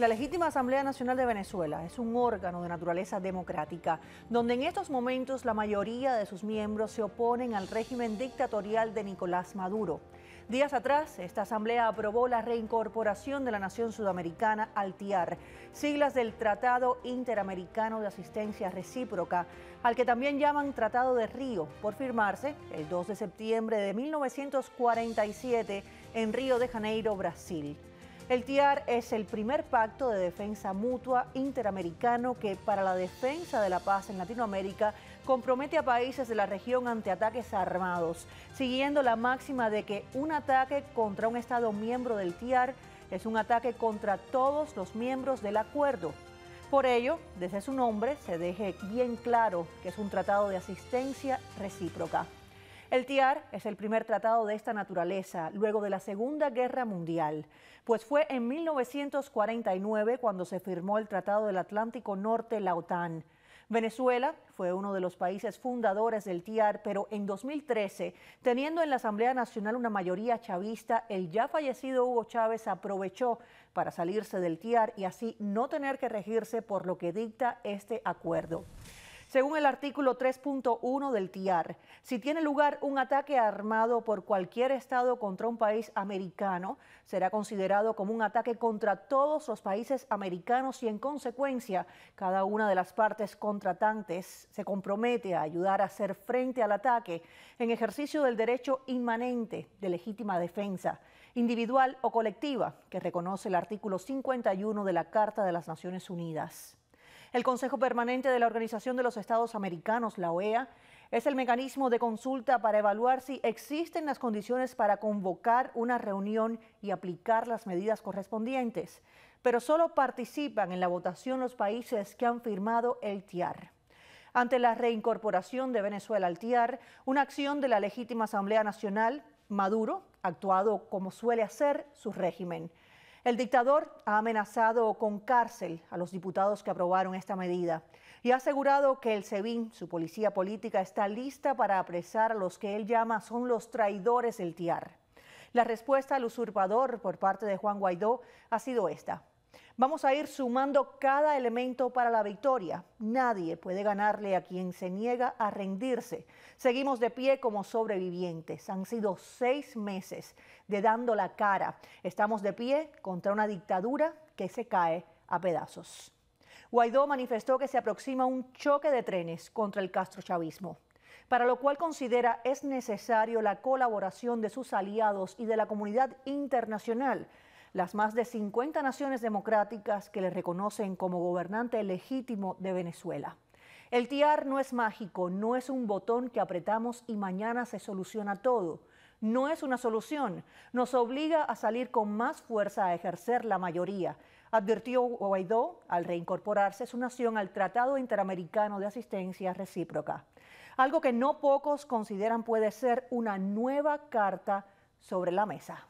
La legítima Asamblea Nacional de Venezuela es un órgano de naturaleza democrática, donde en estos momentos la mayoría de sus miembros se oponen al régimen dictatorial de Nicolás Maduro. Días atrás, esta asamblea aprobó la reincorporación de la nación sudamericana al TIAR, siglas del Tratado Interamericano de Asistencia Recíproca, al que también llaman Tratado de Río, por firmarse el 2 de septiembre de 1947 en Río de Janeiro, Brasil. El TIAR es el primer pacto de defensa mutua interamericano que para la defensa de la paz en Latinoamérica compromete a países de la región ante ataques armados, siguiendo la máxima de que un ataque contra un Estado miembro del TIAR es un ataque contra todos los miembros del acuerdo. Por ello, desde su nombre se deje bien claro que es un tratado de asistencia recíproca. El TIAR es el primer tratado de esta naturaleza luego de la Segunda Guerra Mundial, pues fue en 1949 cuando se firmó el Tratado del Atlántico Norte, la OTAN. Venezuela fue uno de los países fundadores del TIAR, pero en 2013, teniendo en la Asamblea Nacional una mayoría chavista, el ya fallecido Hugo Chávez aprovechó para salirse del TIAR y así no tener que regirse por lo que dicta este acuerdo. Según el artículo 3.1 del TIAR, si tiene lugar un ataque armado por cualquier Estado contra un país americano, será considerado como un ataque contra todos los países americanos y en consecuencia cada una de las partes contratantes se compromete a ayudar a hacer frente al ataque en ejercicio del derecho inmanente de legítima defensa, individual o colectiva, que reconoce el artículo 51 de la Carta de las Naciones Unidas. El Consejo Permanente de la Organización de los Estados Americanos, la OEA, es el mecanismo de consulta para evaluar si existen las condiciones para convocar una reunión y aplicar las medidas correspondientes, pero solo participan en la votación los países que han firmado el TIAR. Ante la reincorporación de Venezuela al TIAR, una acción de la legítima Asamblea Nacional, Maduro actuado como suele hacer su régimen. El dictador ha amenazado con cárcel a los diputados que aprobaron esta medida y ha asegurado que el SEBIN, su policía política, está lista para apresar a los que él llama son los traidores del TIAR. La respuesta al usurpador por parte de Juan Guaidó ha sido esta. Vamos a ir sumando cada elemento para la victoria. Nadie puede ganarle a quien se niega a rendirse. Seguimos de pie como sobrevivientes. Han sido seis meses de dando la cara. Estamos de pie contra una dictadura que se cae a pedazos. Guaidó manifestó que se aproxima un choque de trenes contra el castrochavismo para lo cual considera es necesario la colaboración de sus aliados y de la comunidad internacional las más de 50 naciones democráticas que le reconocen como gobernante legítimo de Venezuela. El TIAR no es mágico, no es un botón que apretamos y mañana se soluciona todo. No es una solución, nos obliga a salir con más fuerza a ejercer la mayoría, advirtió Guaidó al reincorporarse su nación al Tratado Interamericano de Asistencia Recíproca. Algo que no pocos consideran puede ser una nueva carta sobre la mesa.